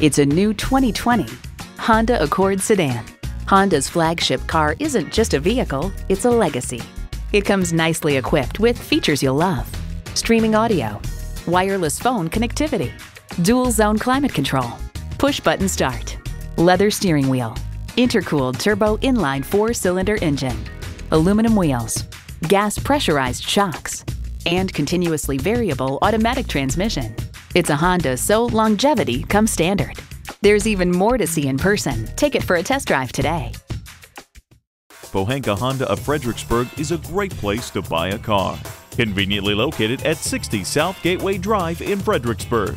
It's a new 2020 Honda Accord sedan. Honda's flagship car isn't just a vehicle, it's a legacy. It comes nicely equipped with features you'll love. Streaming audio, wireless phone connectivity, dual zone climate control, push button start, leather steering wheel, intercooled turbo inline four cylinder engine, aluminum wheels, gas pressurized shocks, and continuously variable automatic transmission. It's a Honda, so longevity comes standard. There's even more to see in person. Take it for a test drive today. Pohanka Honda of Fredericksburg is a great place to buy a car. Conveniently located at 60 South Gateway Drive in Fredericksburg.